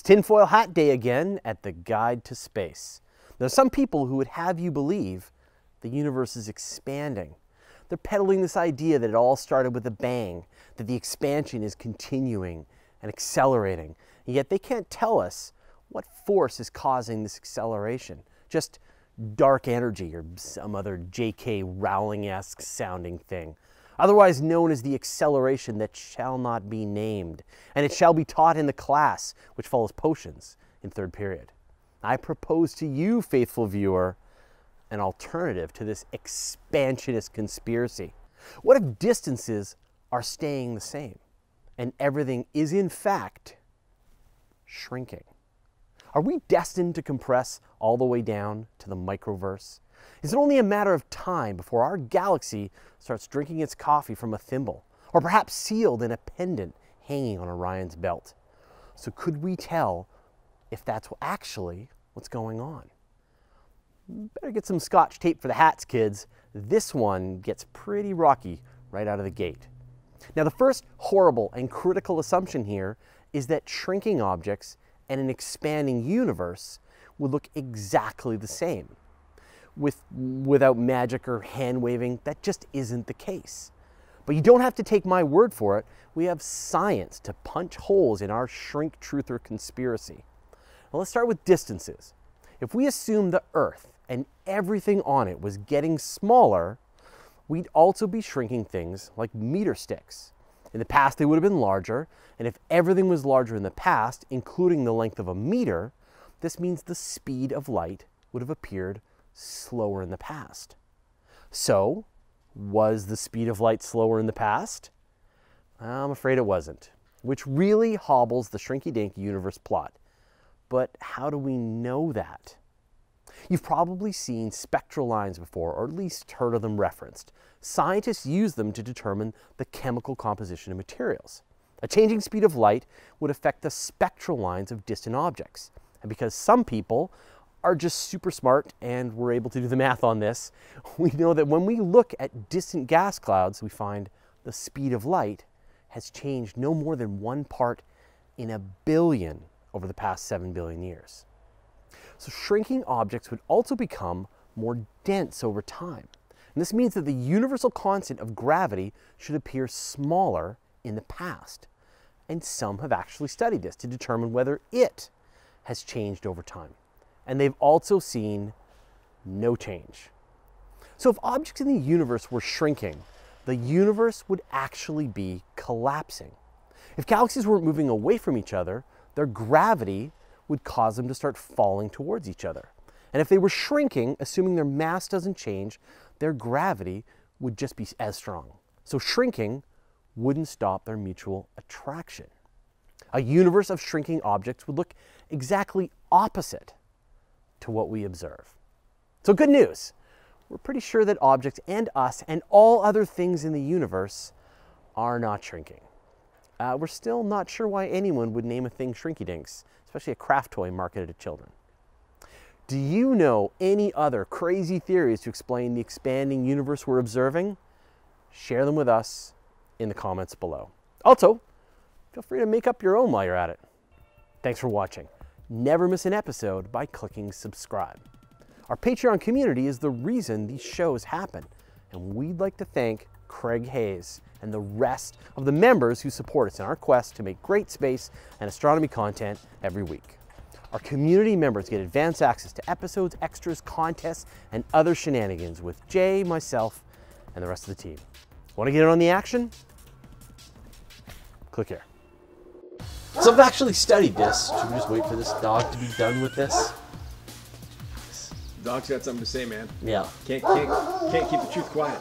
It's tinfoil hat day again at the Guide to Space. There are some people who would have you believe the universe is expanding. They're peddling this idea that it all started with a bang, that the expansion is continuing and accelerating. And yet they can't tell us what force is causing this acceleration. Just dark energy or some other J.K. Rowling-esque sounding thing otherwise known as the acceleration that shall not be named, and it shall be taught in the class which follows potions in third period. I propose to you, faithful viewer, an alternative to this expansionist conspiracy. What if distances are staying the same and everything is in fact shrinking? Are we destined to compress all the way down to the microverse? Is it only a matter of time before our galaxy starts drinking its coffee from a thimble, or perhaps sealed in a pendant hanging on Orion's belt? So could we tell if that's actually what's going on? Better get some scotch tape for the hats, kids. This one gets pretty rocky right out of the gate. Now, the first horrible and critical assumption here is that shrinking objects and an expanding universe would look exactly the same with, without magic or hand waving. That just isn't the case. But you don't have to take my word for it. We have science to punch holes in our shrink truther conspiracy. Now let's start with distances. If we assume the Earth and everything on it was getting smaller, we'd also be shrinking things like meter sticks. In the past, they would have been larger, and if everything was larger in the past, including the length of a meter, this means the speed of light would have appeared slower in the past. So, was the speed of light slower in the past? I'm afraid it wasn't, which really hobbles the shrinky dink universe plot. But how do we know that? You've probably seen spectral lines before, or at least heard of them referenced. Scientists use them to determine the chemical composition of materials. A changing speed of light would affect the spectral lines of distant objects. And because some people are just super smart and we're able to do the math on this, we know that when we look at distant gas clouds, we find the speed of light has changed no more than one part in a billion over the past 7 billion years. So shrinking objects would also become more dense over time. And this means that the universal constant of gravity should appear smaller in the past. And some have actually studied this to determine whether it has changed over time and they've also seen no change. So if objects in the universe were shrinking, the universe would actually be collapsing. If galaxies weren't moving away from each other, their gravity would cause them to start falling towards each other. And if they were shrinking, assuming their mass doesn't change, their gravity would just be as strong. So shrinking wouldn't stop their mutual attraction. A universe of shrinking objects would look exactly opposite to what we observe. So good news. We're pretty sure that objects and us and all other things in the universe are not shrinking. Uh, we're still not sure why anyone would name a thing Shrinky Dinks, especially a craft toy marketed to children. Do you know any other crazy theories to explain the expanding universe we're observing? Share them with us in the comments below. Also, feel free to make up your own while you're at it. Thanks for watching. Never miss an episode by clicking subscribe. Our Patreon community is the reason these shows happen, and we'd like to thank Craig Hayes and the rest of the members who support us in our quest to make great space and astronomy content every week. Our community members get advance access to episodes, extras, contests, and other shenanigans with Jay, myself, and the rest of the team. Want to get in on the action? Click here. So I've actually studied this. Should we just wait for this dog to be done with this? Dog's got something to say, man. Yeah. Can't can't can't keep the truth quiet.